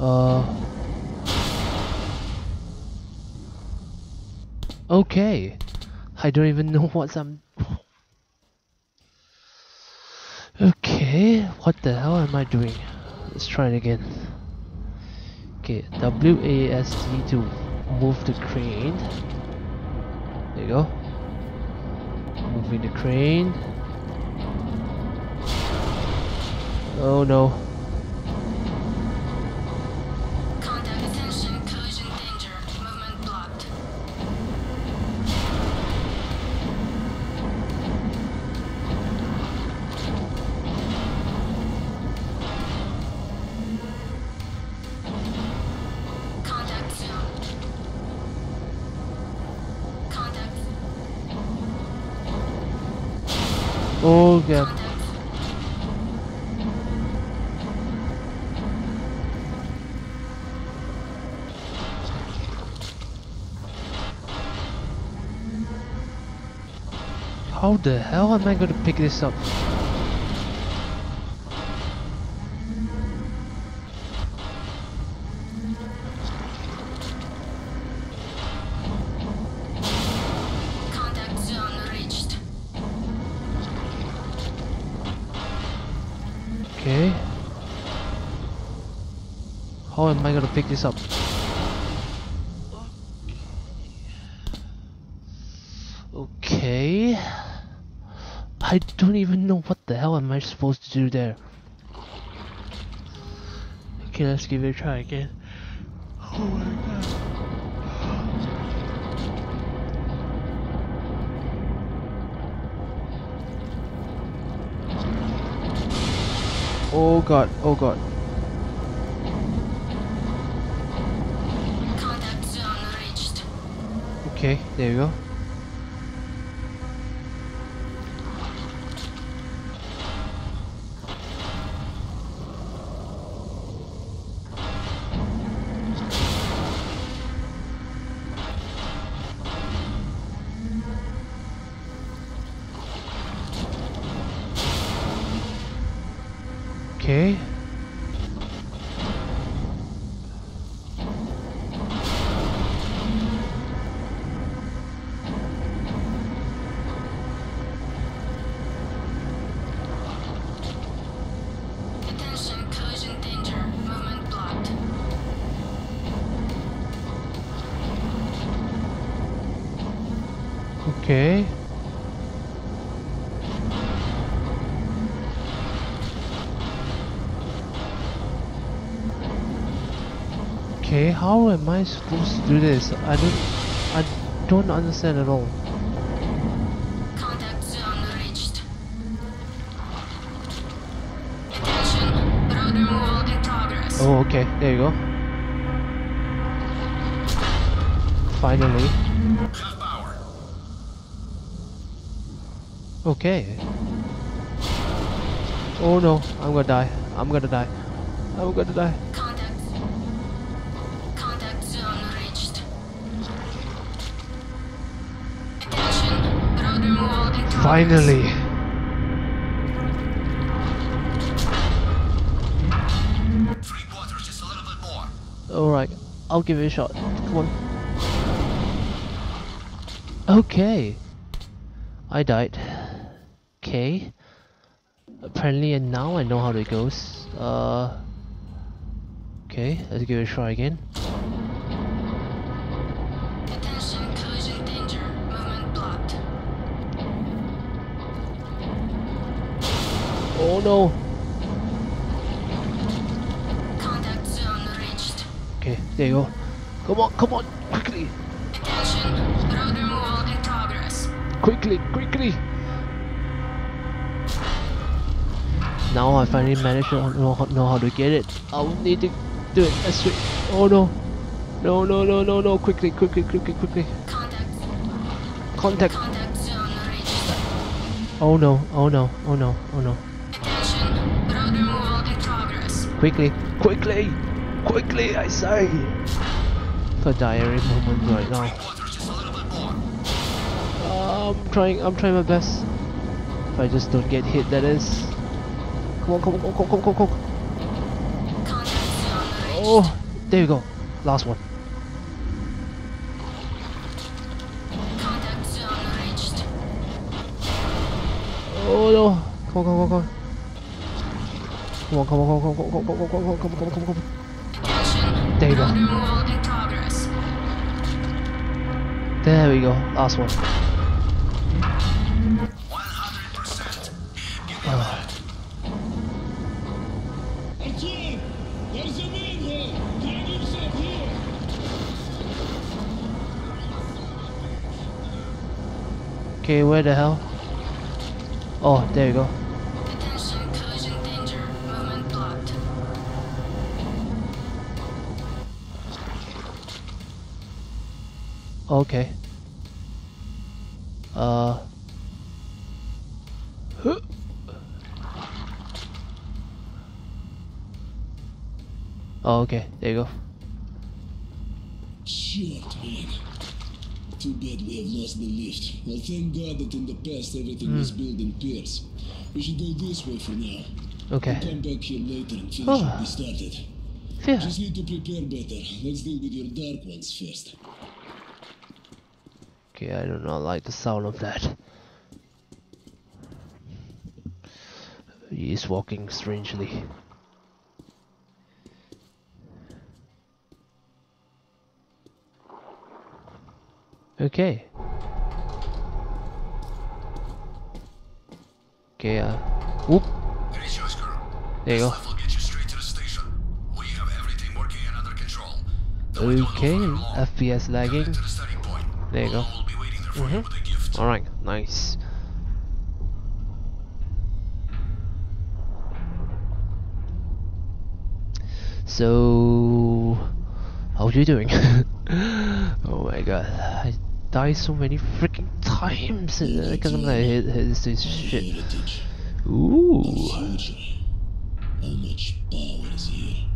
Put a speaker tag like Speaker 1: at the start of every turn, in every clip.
Speaker 1: Uh. Okay. I don't even know what I'm. Okay, what the hell am I doing? Let's try it again. Okay, WASD to move the crane. There you go. Moving the crane. Oh no. Oh god. How the hell am I gonna pick this up? How am I gonna pick this up? Okay. I don't even know what the hell am I supposed to do there. Okay, let's give it a try again. Oh my god. Oh god, oh god. Okay, there you go. Okay. Okay. Okay, how am I supposed to do this? I don't I don't understand at all.
Speaker 2: Contact zone reached. Attention, road removal in progress.
Speaker 1: Oh, okay, there you go. Finally.
Speaker 3: Half power.
Speaker 1: Okay. Oh no, I'm gonna die. I'm gonna die. I'm gonna die.
Speaker 2: Contact. Contact zone reached. Attention, road removal.
Speaker 1: Finally.
Speaker 3: Three quarters, just a little bit more.
Speaker 1: Alright, I'll give it a shot. Come on. Okay. I died. Okay. Apparently, and now I know how it goes. Uh. Okay, let's give it a try again.
Speaker 2: Attention, collision danger. Movement blocked.
Speaker 1: Oh no!
Speaker 2: Contact zone reached.
Speaker 1: Okay, there you go. Come on, come on, quickly!
Speaker 2: Attention, road removal in progress.
Speaker 1: Quickly, quickly! Now I finally managed to know, how- know how to get it. I'll need to do it as quick. Oh no! No, no, no, no, no! Quickly, quickly, quickly, quickly!
Speaker 2: Contact.
Speaker 1: Oh no, oh no, oh no, oh no. Quickly, quickly, quickly, I say! For diary moment right now.
Speaker 3: A.
Speaker 1: Uh, I'm trying, I'm trying my best. If I just don't get hit, that is. Come on, come on, come on, come on, come on. Oh, there we go. Last one. Oh no. Come on, come on, come on, come on. Come on, come on, come on, come on, come on, come on, come on, come on. There you go. There we go. Last one. Okay, where the hell? Oh, there you go. Okay. Uh. Huh. Oh, okay. There you go.
Speaker 4: Shit, man. Too bad we have lost the lift. Well, thank God that in the past everything was hmm. built in pairs. We should go this way for now.
Speaker 1: Okay.
Speaker 4: We'll Come back here later and finish
Speaker 1: Oh.
Speaker 4: what we started.
Speaker 1: Phew.
Speaker 4: Just need to prepare better. Let's deal with your dark ones first.
Speaker 1: Okay, I do not like the sound of that. He is walking strangely. Okay. Okay, uh. There
Speaker 3: is yours, girl.
Speaker 1: There you go.
Speaker 3: Will get you straight to the station. We have everything working and under control. Though
Speaker 1: okay, FPS lagging. There you go.
Speaker 3: Mm -hmm. you
Speaker 1: Alright, nice. So, how are you doing? oh my god. I died so many freaking times because I'm gonna hit, hit this shit.
Speaker 4: Heritage.
Speaker 1: Ooh.
Speaker 4: How much power is here?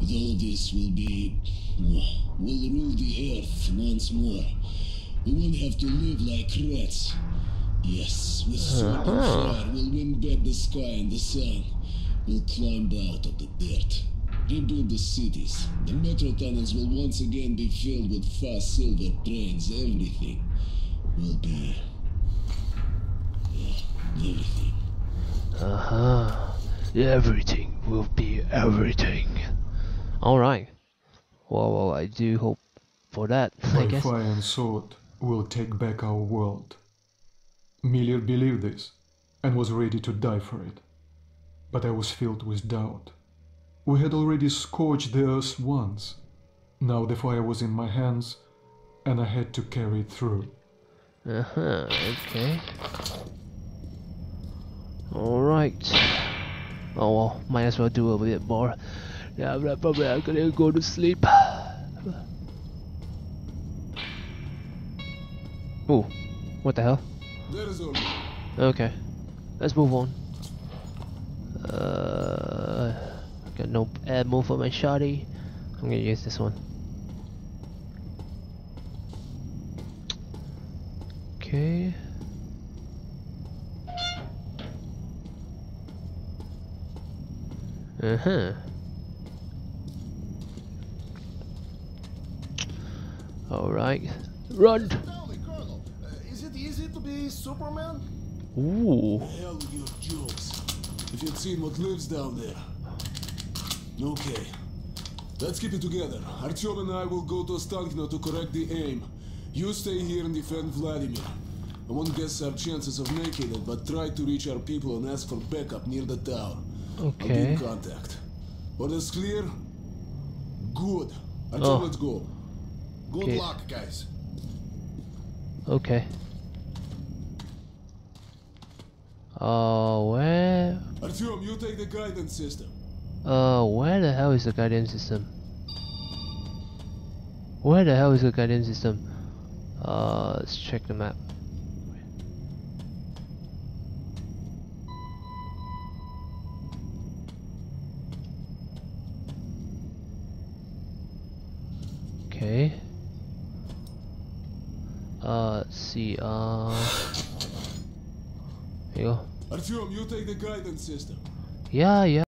Speaker 4: With all this, we'll be. We'll rule the earth once more. We won't have to live like rats. Yes, with sword and
Speaker 1: Uh-huh.
Speaker 4: fire, we'll win back the sky and the sun. We'll climb out of the dirt. Rebuild the cities. The metro tunnels will once again be filled with fast silver trains. Everything will be. Yeah, everything.
Speaker 1: uh huh. Everything will be everything. Alright. Well, well, I do hope for that, I
Speaker 5: My
Speaker 1: guess.
Speaker 5: fire and sword will take back our world. Miller believed this and was ready to die for it. But I was filled with doubt. We had already scorched the earth once. Now the fire was in my hands and I had to carry it through.
Speaker 1: Uh huh, okay. Alright. Oh well, might as well do a bit more. Yeah, but probably I'm gonna go to sleep. Oh, what the hell?
Speaker 4: There is all.
Speaker 1: Okay, let's move on. Uh, got no move for my shotty. I'm gonna use this one. Okay. Uh huh. Alright. Run!
Speaker 6: Me, Colonel, uh, is it easy to be Superman?
Speaker 1: Ooh.
Speaker 4: Hell your jokes. If you'd seen what lives down there. Okay. Let's keep it together. Artyom and I will go to Ostankino to correct the aim. You stay here and defend Vladimir. I won't guess our chances of making it, but try to reach our people and ask for backup near the tower. I'll be in contact. Orders clear? Good. Artyom,
Speaker 1: Oh.
Speaker 4: let's go.
Speaker 6: Good
Speaker 1: Okay.
Speaker 6: luck, guys.
Speaker 1: Okay. Uh, where?
Speaker 4: Artyom, you take the guidance system.
Speaker 1: Uh, where the hell is the guidance system? Where the hell is the guidance system? Uh, let's check the map. Okay. Uh, let's see. Uh, here you go.
Speaker 4: Artyom, you take the guidance system.
Speaker 1: Yeah, yeah.